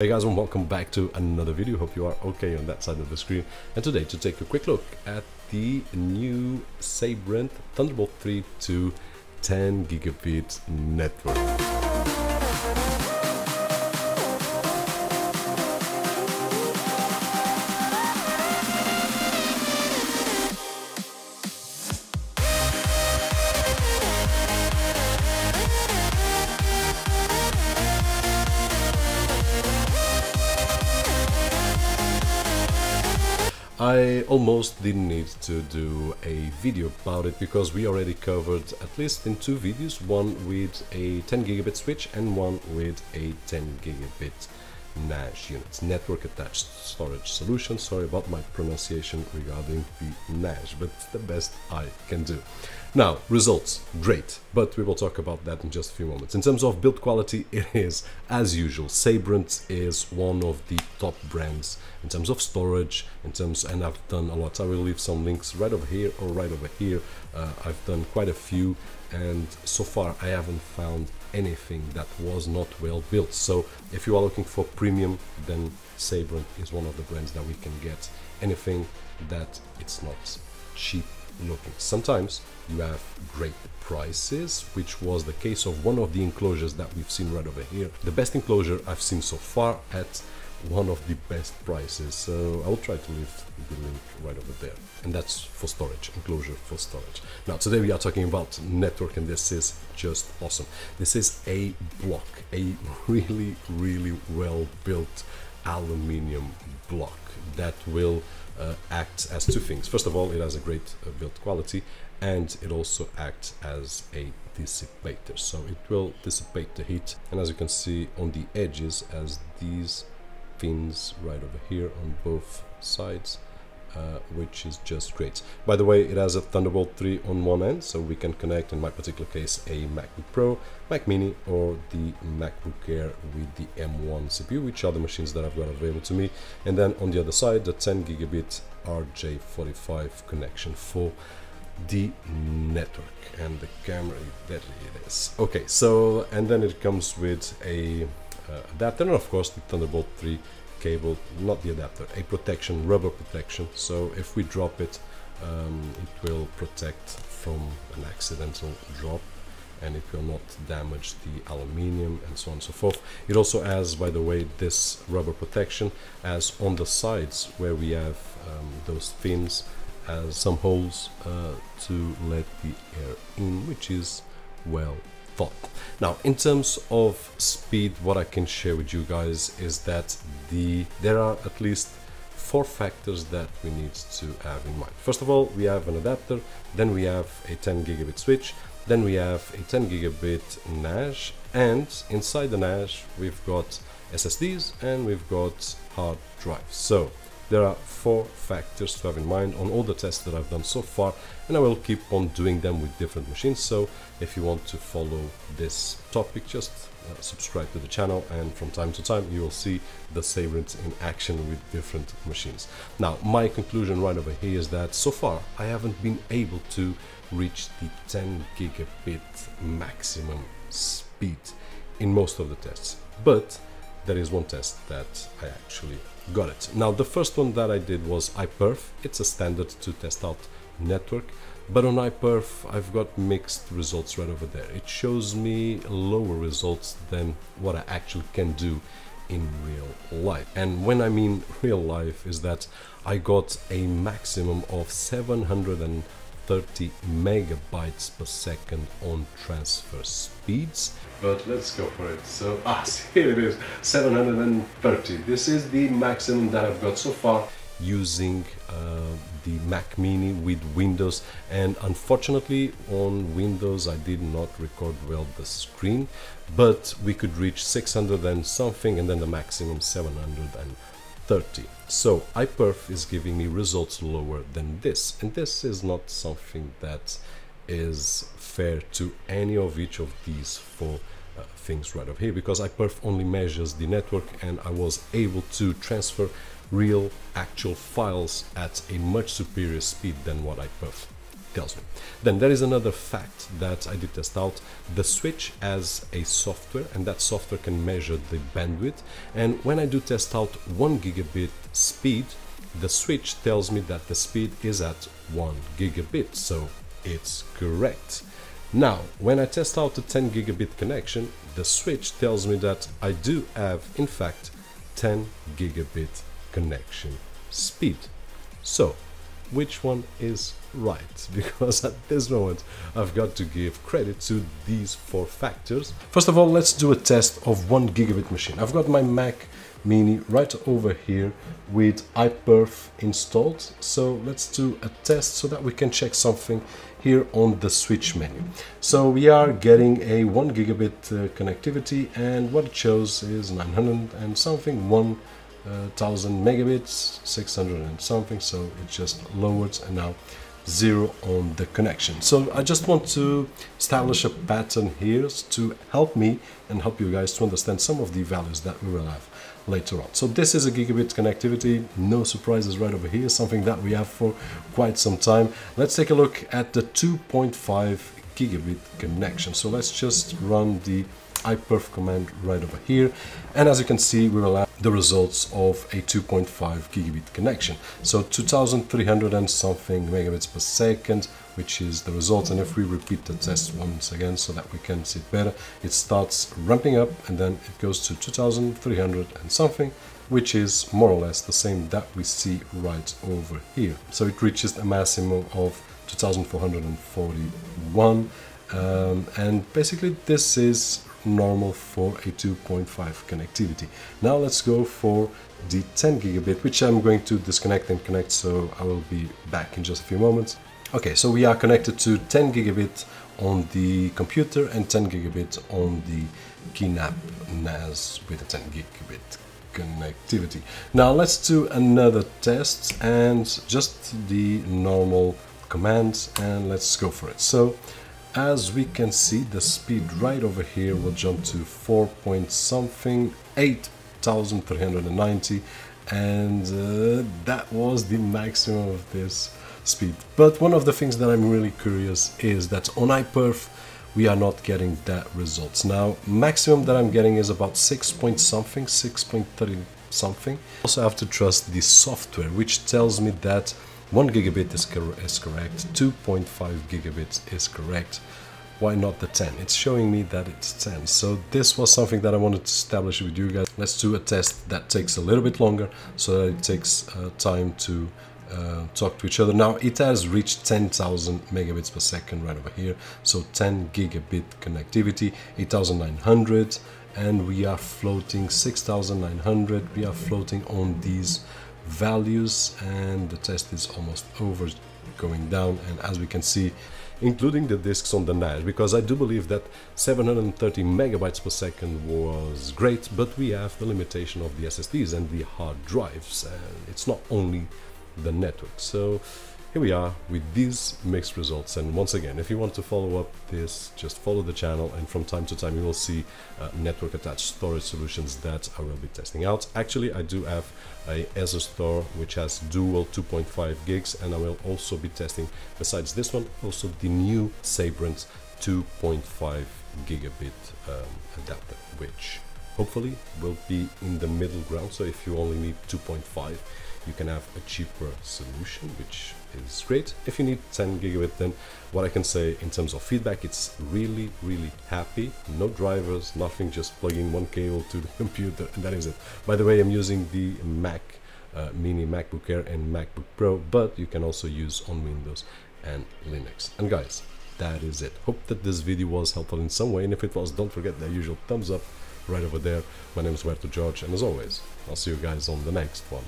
Hey guys and welcome back to another video, hope you are okay on that side of the screen and today to take a quick look at the new Sabrent Thunderbolt 3 to 10 gigabit network. I almost didn't need to do a video about it because we already covered at least in two videos, one with a 10 gigabit switch and one with a 10 gigabit NAS units, network attached storage solution. Sorry about my pronunciation regarding the NAS, but it's the best I can do. Now, results, great, but we will talk about that in just a few moments. In terms of build quality, it is, as usual, Sabrent is one of the top brands in terms of storage, in terms, and I've done a lot. I will leave some links right over here or right over here. Uh, I've done quite a few, and so far I haven't found anything that was not well built. So if you are looking for premium, then Sabrent is one of the brands that we can get. Anything that it's not cheap looking. Sometimes you have great prices, which was the case of one of the enclosures that we've seen right over here. The best enclosure I've seen so far at one of the best prices. So I will try to leave the link right over there. And that's for storage, enclosure for storage. Now today we are talking about network and this is just awesome. This is a block, a really, really well built aluminium block that will uh, acts as two things. First of all, it has a great uh, build quality and it also acts as a dissipator. So it will dissipate the heat and as you can see on the edges as these fins right over here on both sides uh, which is just great. By the way, it has a Thunderbolt 3 on one end, so we can connect, in my particular case, a MacBook Pro, Mac Mini, or the MacBook Air with the M1 CPU, which are the machines that I've got available to me. And then on the other side, the 10 gigabit RJ45 connection for the network and the camera there it is okay so and then it comes with a adapter and of course the thunderbolt 3 cable, not the adapter, a protection, rubber protection. So if we drop it, um, it will protect from an accidental drop and it will not damage the aluminium and so on and so forth. It also has, by the way, this rubber protection as on the sides where we have um, those fins as some holes uh, to let the air in, which is well thought. Now, in terms of speed, what I can share with you guys is that the there are at least four factors that we need to have in mind. First of all, we have an adapter, then we have a 10 gigabit switch, then we have a 10 gigabit NAS, and inside the NAS we've got SSDs and we've got hard drives. So there are four factors to have in mind on all the tests that I've done so far and I will keep on doing them with different machines so if you want to follow this topic just uh, subscribe to the channel and from time to time you will see the Sabrent in action with different machines. Now my conclusion right over here is that so far I haven't been able to reach the 10 gigabit maximum speed in most of the tests but there is one test that I actually got it. Now the first one that I did was iPerf. It's a standard to test out network, but on iPerf I've got mixed results right over there. It shows me lower results than what I actually can do in real life. And when I mean real life is that I got a maximum of 700 and 30 megabytes per second on transfer speeds. But let's go for it. So, ah, here it is, 730. This is the maximum that I've got so far using uh, the Mac Mini with Windows and unfortunately on Windows I did not record well the screen but we could reach 600 and something and then the maximum 730 30. So iPerf is giving me results lower than this and this is not something that is fair to any of each of these four uh, things right over here because iPerf only measures the network and I was able to transfer real actual files at a much superior speed than what iPerf tells. Then there is another fact that I did test out. The switch has a software and that software can measure the bandwidth and when I do test out 1 gigabit speed the switch tells me that the speed is at 1 gigabit so it's correct. Now when I test out the 10 gigabit connection the switch tells me that I do have in fact 10 gigabit connection speed. So which one is right because at this moment I've got to give credit to these four factors. First of all let's do a test of one gigabit machine. I've got my Mac mini right over here with iPerf installed so let's do a test so that we can check something here on the switch menu. So we are getting a 1 gigabit uh, connectivity and what it shows is 900 and something, 1 Uh, 1000 megabits 600 and something so it just lowered and now zero on the connection. So I just want to establish a pattern here to help me and help you guys to understand some of the values that we will have later on. So this is a gigabit connectivity no surprises right over here something that we have for quite some time. Let's take a look at the 2.5 gigabit connection. So let's just run the iperf command right over here. And as you can see we will have the results of a 2.5 gigabit connection. So 2300 and something megabits per second which is the result. And if we repeat the test once again so that we can see it better it starts ramping up and then it goes to 2300 and something which is more or less the same that we see right over here. So it reaches a maximum of 2441 um, and basically this is normal for a 2.5 connectivity. Now let's go for the 10 gigabit, which I'm going to disconnect and connect, so I will be back in just a few moments. Okay, so we are connected to 10 gigabit on the computer and 10 gigabit on the QNAP NAS with a 10 gigabit connectivity. Now let's do another test and just the normal commands and let's go for it. So as we can see the speed right over here will jump to 4 point something 8390 and uh, that was the maximum of this speed. But one of the things that I'm really curious is that on iPerf we are not getting that results. Now maximum that I'm getting is about 6 point something 6.30 something. Also have to trust the software which tells me that 1 gigabit is, cor is correct, 2.5 gigabits is correct. Why not the 10? It's showing me that it's 10. So this was something that I wanted to establish with you guys. Let's do a test that takes a little bit longer so that it takes uh, time to uh, talk to each other. Now it has reached 10,000 megabits per second right over here. So 10 gigabit connectivity, 8,900 and we are floating 6,900. We are floating on these values and the test is almost over going down and as we can see including the disks on the NAS because I do believe that 730 megabytes per second was great but we have the limitation of the SSDs and the hard drives and it's not only the network. So here we are with these mixed results and once again if you want to follow up this just follow the channel and from time to time you will see uh, network attached storage solutions that I will be testing out. Actually I do have a Asustor which has dual 2.5 gigs and I will also be testing besides this one also the new Sabrent 2.5 gigabit um, adapter which hopefully will be in the middle ground. So if you only need 2.5 you can have a cheaper solution which is great. If you need 10 gigabit, then what I can say in terms of feedback, it's really, really happy. No drivers, nothing, just plugging one cable to the computer, and that is it. By the way, I'm using the Mac uh, Mini MacBook Air and MacBook Pro, but you can also use on Windows and Linux. And guys, that is it. Hope that this video was helpful in some way, and if it was, don't forget the usual thumbs up right over there. My name is Roberto Jorge, and as always, I'll see you guys on the next one.